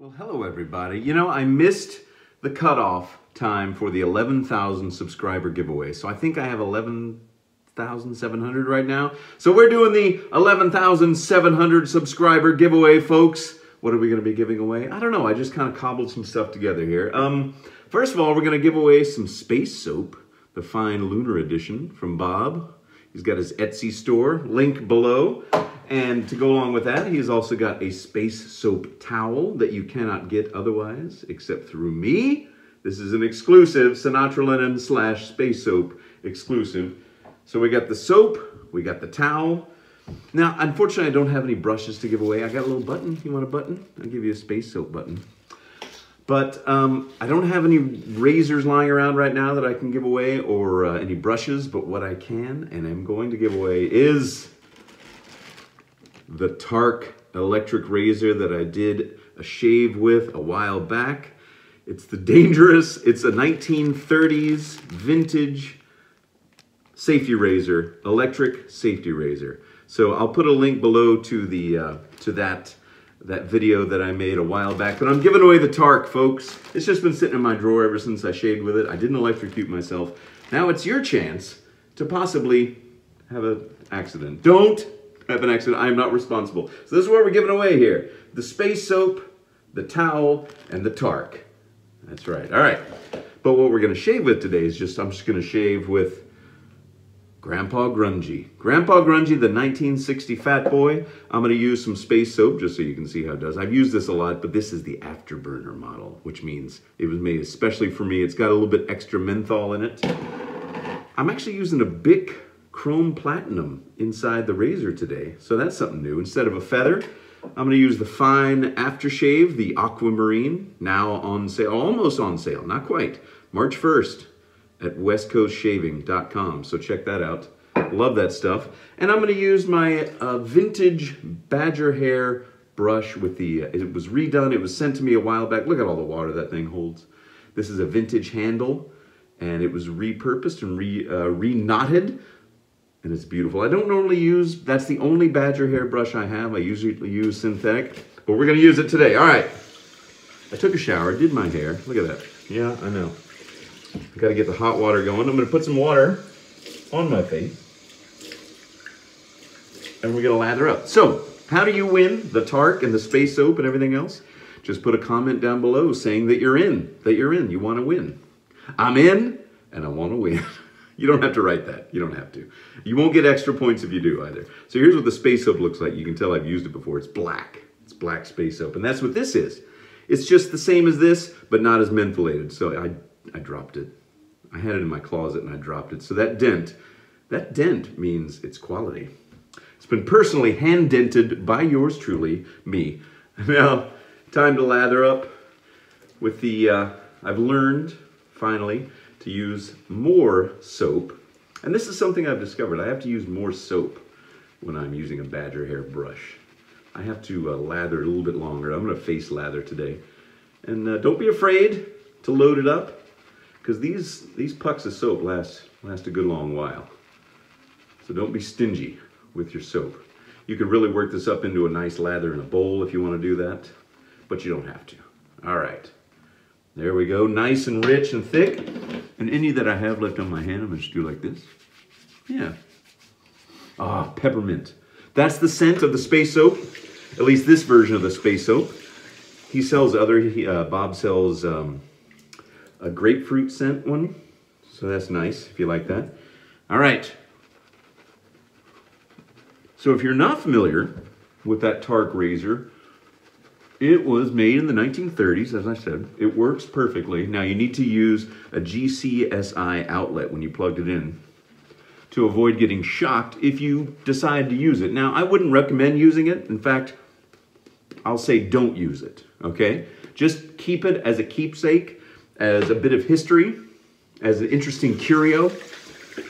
Well, hello everybody. You know, I missed the cutoff time for the 11,000 subscriber giveaway. So I think I have 11,700 right now. So we're doing the 11,700 subscriber giveaway, folks. What are we going to be giving away? I don't know. I just kind of cobbled some stuff together here. Um, first of all, we're going to give away some space soap, the fine lunar edition from Bob. He's got his Etsy store, link below. And to go along with that, he's also got a space soap towel that you cannot get otherwise except through me. This is an exclusive Sinatra Lennon slash space soap exclusive. So we got the soap, we got the towel. Now, unfortunately, I don't have any brushes to give away. I got a little button. You want a button? I'll give you a space soap button. But um, I don't have any razors lying around right now that I can give away or uh, any brushes, but what I can and am going to give away is the Tark electric razor that I did a shave with a while back. It's the Dangerous, it's a 1930s vintage safety razor, electric safety razor. So I'll put a link below to the uh, to that that video that I made a while back. But I'm giving away the Tark, folks. It's just been sitting in my drawer ever since I shaved with it. I didn't electrocute myself. Now it's your chance to possibly have an accident. Don't have an accident. I am not responsible. So this is what we're giving away here. The space soap, the towel, and the Tark. That's right. All right. But what we're going to shave with today is just, I'm just going to shave with Grandpa Grungy. Grandpa Grungy, the 1960 Fat Boy. I'm going to use some space soap just so you can see how it does. I've used this a lot, but this is the afterburner model, which means it was made especially for me. It's got a little bit extra menthol in it. I'm actually using a Bic chrome platinum inside the razor today. So that's something new. Instead of a feather, I'm going to use the fine aftershave, the aquamarine, now on sale, almost on sale, not quite, March 1st at westcoastshaving.com. So check that out. Love that stuff. And I'm going to use my uh, vintage badger hair brush with the, uh, it was redone, it was sent to me a while back. Look at all the water that thing holds. This is a vintage handle and it was repurposed and re, uh, re-knotted and it's beautiful. I don't normally use, that's the only badger hair brush I have. I usually use synthetic, but we're gonna use it today. All right. I took a shower, did my hair. Look at that. Yeah, I know. I gotta get the hot water going. I'm gonna put some water on my face. And we're gonna lather up. So, how do you win the Tark and the space soap and everything else? Just put a comment down below saying that you're in, that you're in, you wanna win. I'm in, and I wanna win. You don't have to write that. You don't have to. You won't get extra points if you do either. So here's what the space soap looks like. You can tell I've used it before. It's black. It's black space soap. And that's what this is. It's just the same as this, but not as mentholated. So I, I dropped it. I had it in my closet and I dropped it. So that dent, that dent means it's quality. It's been personally hand dented by yours truly, me. Now, time to lather up with the, uh, I've learned, finally, to use more soap. And this is something I've discovered. I have to use more soap when I'm using a badger hair brush. I have to uh, lather a little bit longer. I'm to face lather today. And uh, don't be afraid to load it up because these, these pucks of soap last, last a good long while. So don't be stingy with your soap. You could really work this up into a nice lather in a bowl if you want to do that, but you don't have to. All right. There we go, nice and rich and thick. And any that I have left on my hand, I'm gonna just do like this. Yeah. Ah, peppermint. That's the scent of the space soap, at least this version of the space soap. He sells other, he, uh, Bob sells um, a grapefruit scent one. So that's nice if you like that. All right. So if you're not familiar with that Tark razor, it was made in the 1930s, as I said. It works perfectly. Now you need to use a GFCI outlet when you plugged it in to avoid getting shocked if you decide to use it. Now I wouldn't recommend using it. In fact, I'll say don't use it, okay? Just keep it as a keepsake, as a bit of history, as an interesting curio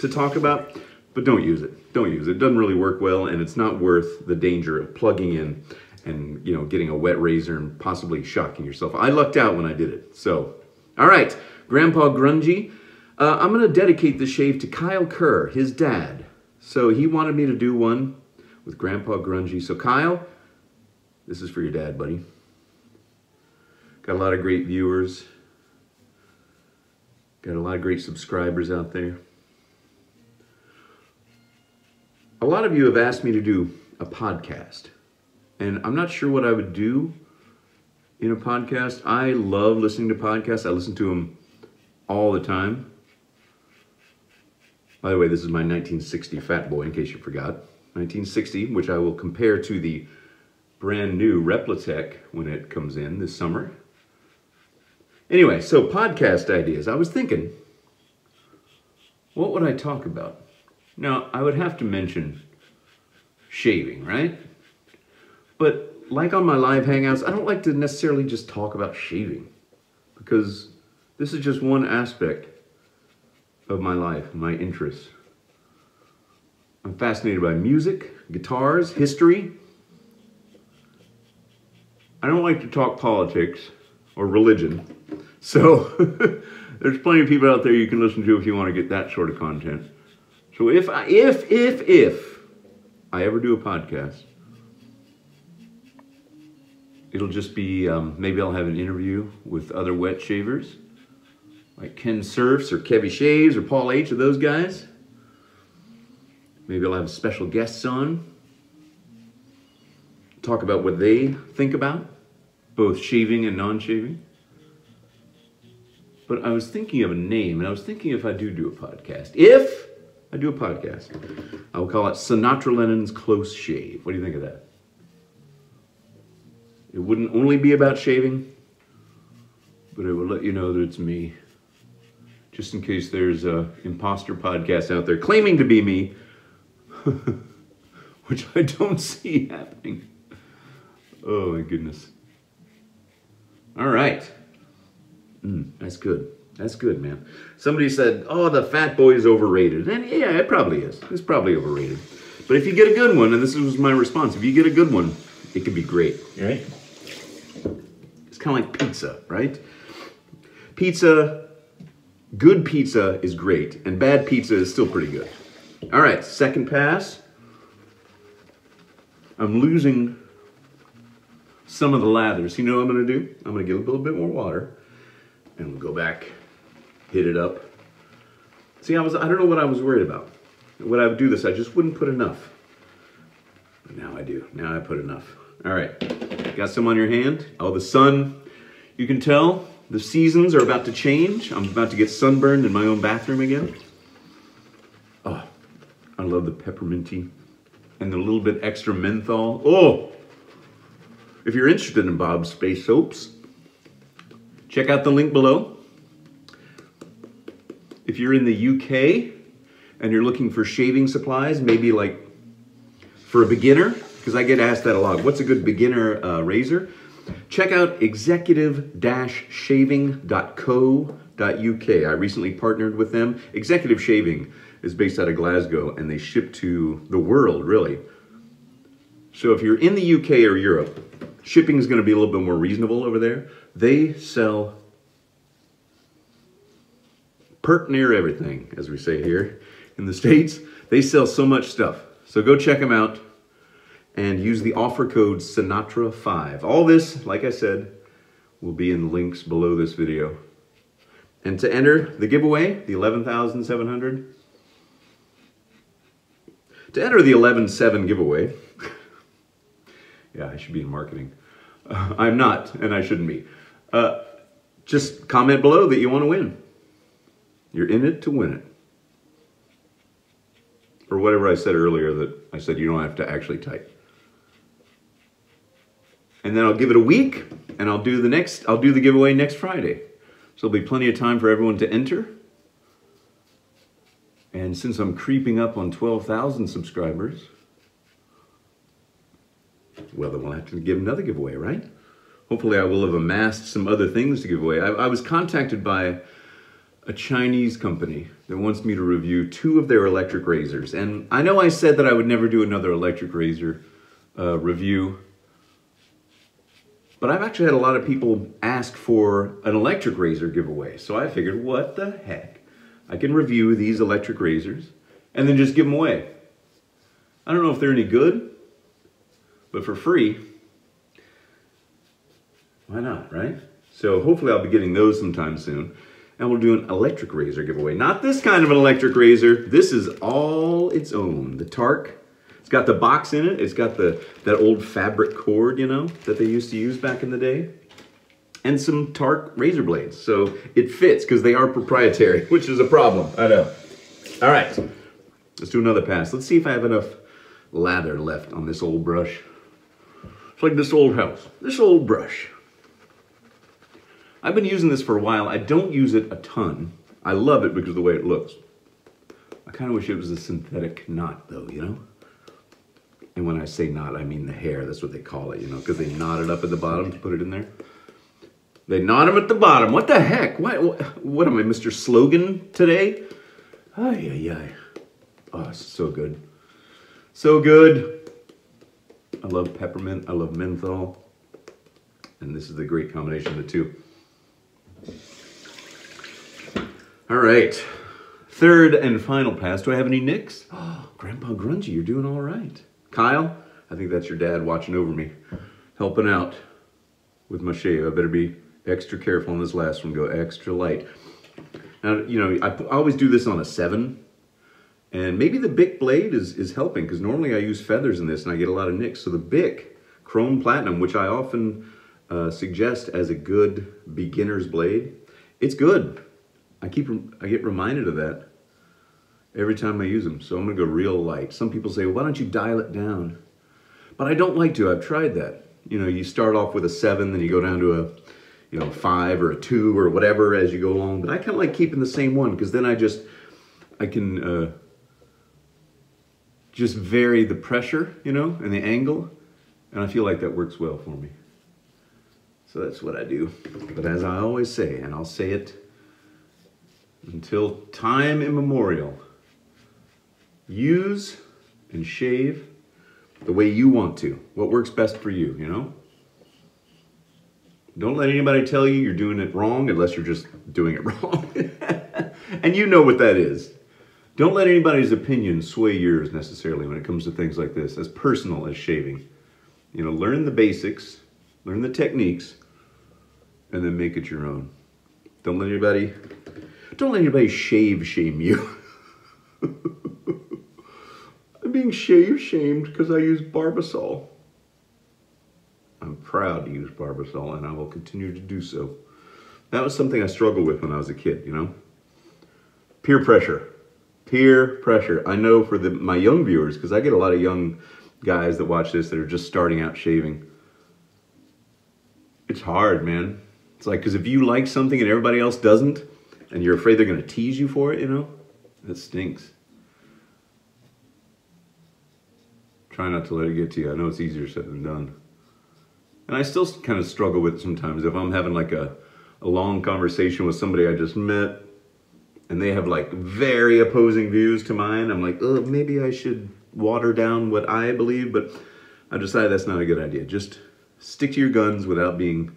to talk about, but don't use it. Don't use it. It doesn't really work well and it's not worth the danger of plugging in and you know getting a wet razor and possibly shocking yourself. I lucked out when I did it. So, all right, Grandpa Grungy. Uh, I'm going to dedicate the shave to Kyle Kerr, his dad. So he wanted me to do one with Grandpa Grungy. So Kyle, this is for your dad, buddy. Got a lot of great viewers. Got a lot of great subscribers out there. A lot of you have asked me to do a podcast, and I'm not sure what I would do in a podcast. I love listening to podcasts. I listen to them all the time. By the way, this is my 1960 Fat Boy, in case you forgot. 1960, which I will compare to the brand new Replitech when it comes in this summer. Anyway, so podcast ideas. I was thinking, what would I talk about? Now, I would have to mention shaving, right? But like on my live hangouts, I don't like to necessarily just talk about shaving because this is just one aspect of my life, my interests. I'm fascinated by music, guitars, history. I don't like to talk politics or religion. So there's plenty of people out there you can listen to if you want to get that sort of content. So if I, if if if I ever do a podcast, it'll just be um, maybe I'll have an interview with other wet shavers like Ken Surfs or Kevy Shaves or Paul H. or those guys. Maybe I'll have special guests on. Talk about what they think about, both shaving and non-shaving. But I was thinking of a name, and I was thinking if I do do a podcast, if I do a podcast, I will call it Sinatra Lennon's Close Shave. What do you think of that? It wouldn't only be about shaving, but it would let you know that it's me just in case there's a imposter podcast out there claiming to be me, which I don't see happening. Oh my goodness. All right. Mm, that's good. That's good, man. Somebody said, oh, the fat boy is overrated. And yeah, it probably is. It's probably overrated. But if you get a good one, and this was my response, if you get a good one, it could be great, right? It's kind of like pizza, right? Pizza good pizza is great, and bad pizza is still pretty good. All right, second pass. I'm losing some of the lathers. You know what I'm gonna do? I'm gonna get a little bit more water and we'll go back, hit it up. See, I was I don't know what I was worried about. When I would do this, I just wouldn't put enough. But now I do. Now I put enough. All right, got some on your hand. Oh, the sun, you can tell the seasons are about to change. I'm about to get sunburned in my own bathroom again. Oh, I love the pepperminty and the little bit extra menthol. Oh, if you're interested in Bob's Space Soaps, check out the link below. If you're in the UK and you're looking for shaving supplies, maybe like for a beginner, because I get asked that a lot. What's a good beginner uh, razor? Check out executive-shaving.co.uk. I recently partnered with them. Executive Shaving is based out of Glasgow and they ship to the world, really. So if you're in the UK or Europe, shipping is going to be a little bit more reasonable over there. They sell pert near everything, as we say here in the States. They sell so much stuff. So go check them out and use the offer code Sinatra5. All this, like I said, will be in the links below this video. And to enter the giveaway, the 11,700, to enter the 11.7 giveaway, yeah, I should be in marketing. Uh, I'm not, and I shouldn't be. Uh, just comment below that you want to win. You're in it to win it. Or whatever I said earlier that I said you don't have to actually type and then I'll give it a week and I'll do the next, I'll do the giveaway next Friday. So there'll be plenty of time for everyone to enter. And since I'm creeping up on 12,000 subscribers, well, then we'll have to give another giveaway, right? Hopefully I will have amassed some other things to give away. I, I was contacted by a Chinese company that wants me to review two of their electric razors. And I know I said that I would never do another electric razor uh, review but I've actually had a lot of people ask for an electric razor giveaway. So I figured, what the heck? I can review these electric razors and then just give them away. I don't know if they're any good, but for free, why not, right? So hopefully I'll be getting those sometime soon. And we'll do an electric razor giveaway. Not this kind of an electric razor. This is all its own. The Tark. It's got the box in it. It's got the that old fabric cord, you know, that they used to use back in the day. And some Tark razor blades. So it fits because they are proprietary, which is a problem. I know. All right. Let's do another pass. Let's see if I have enough lather left on this old brush. It's like this old house. This old brush. I've been using this for a while. I don't use it a ton. I love it because of the way it looks. I kind of wish it was a synthetic knot though, you know? And when I say knot, I mean the hair. That's what they call it, you know, because they knot it up at the bottom to put it in there. They knot them at the bottom. What the heck? What, what, what am I, Mr. Slogan today? Ay, ay, ay. Oh, so good. So good. I love peppermint. I love menthol. And this is the great combination of the two. All right. Third and final pass. Do I have any nicks? Oh, Grandpa Grungy, you're doing all right. Kyle, I think that's your dad watching over me, helping out with my shave. I better be extra careful on this last one. Go extra light. Now, you know, I, I always do this on a seven. And maybe the Bic blade is, is helping because normally I use feathers in this and I get a lot of nicks. So the Bic Chrome Platinum, which I often uh, suggest as a good beginner's blade, it's good. I keep I get reminded of that every time I use them. So I'm gonna go real light. Some people say, why don't you dial it down? But I don't like to. I've tried that. You know, you start off with a seven, then you go down to a you know five or a two or whatever as you go along. But I kind of like keeping the same one because then I just I can uh, just vary the pressure, you know, and the angle, and I feel like that works well for me. So that's what I do. But as I always say, and I'll say it until time immemorial, use and shave the way you want to. What works best for you, you know? Don't let anybody tell you you're doing it wrong unless you're just doing it wrong. and you know what that is. Don't let anybody's opinion sway yours necessarily when it comes to things like this, as personal as shaving. You know, learn the basics, learn the techniques, and then make it your own. Don't let anybody, don't let anybody shave shame you. I'm being shave shamed because I use Barbasol. I'm proud to use Barbasol and I will continue to do so. That was something I struggled with when I was a kid, you know? Peer pressure. Peer pressure. I know for the, my young viewers, because I get a lot of young guys that watch this that are just starting out shaving. It's hard, man. It's like, because if you like something and everybody else doesn't, and you're afraid they're going to tease you for it, you know, that stinks. Try not to let it get to you. I know it's easier said than done. And I still kind of struggle with it sometimes if I'm having like a, a long conversation with somebody I just met and they have like very opposing views to mine. I'm like, oh, maybe I should water down what I believe, but I decided that's not a good idea. Just stick to your guns without being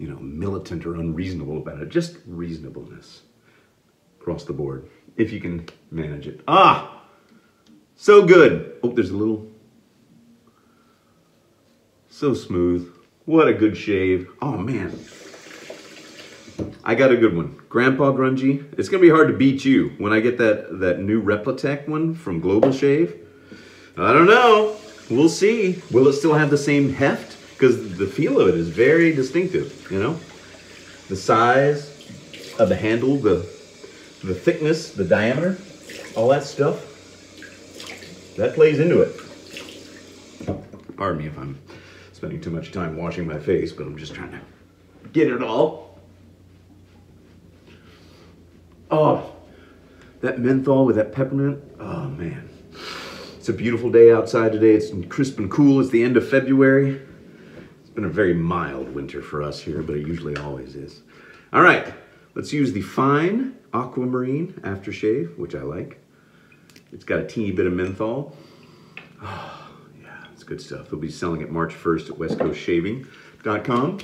you know, militant or unreasonable about it. Just reasonableness across the board, if you can manage it. Ah, so good. Oh, there's a little, so smooth. What a good shave. Oh man, I got a good one. Grandpa Grungy. It's gonna be hard to beat you when I get that, that new Replitech one from Global Shave. I don't know. We'll see. Will it still have the same heft? because the feel of it is very distinctive, you know? The size of the handle, the, the thickness, the diameter, all that stuff, that plays into it. Pardon me if I'm spending too much time washing my face, but I'm just trying to get it all. Oh, that menthol with that peppermint, oh man. It's a beautiful day outside today. It's crisp and cool. It's the end of February. It's been a very mild winter for us here, but it usually always is. All right, let's use the fine aquamarine aftershave, which I like. It's got a teeny bit of menthol. Oh, yeah, it's good stuff. They'll be selling it March 1st at westcoastshaving.com.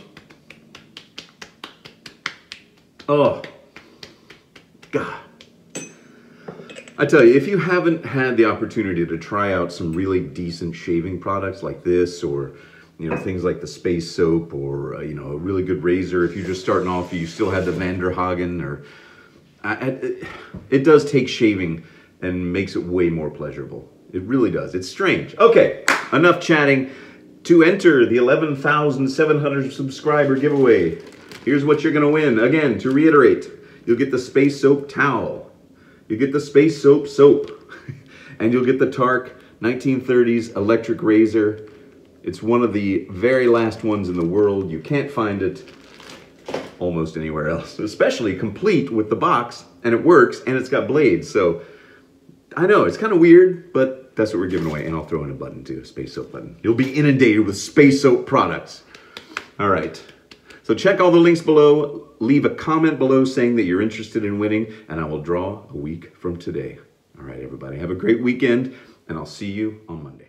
Oh, God. I tell you, if you haven't had the opportunity to try out some really decent shaving products like this or you know, things like the space soap or, uh, you know, a really good razor. If you're just starting off, you still had the Van Der Hagen or, I, I, it does take shaving and makes it way more pleasurable. It really does. It's strange. Okay, enough chatting. To enter the 11,700 subscriber giveaway, here's what you're going to win. Again, to reiterate, you'll get the Space Soap towel. You get the Space Soap soap. and you'll get the Tark 1930s electric razor. It's one of the very last ones in the world. You can't find it almost anywhere else, especially complete with the box, and it works, and it's got blades. So I know, it's kind of weird, but that's what we're giving away. And I'll throw in a button too, a space soap button. You'll be inundated with space soap products. All right. So check all the links below. Leave a comment below saying that you're interested in winning, and I will draw a week from today. All right, everybody. Have a great weekend, and I'll see you on Monday.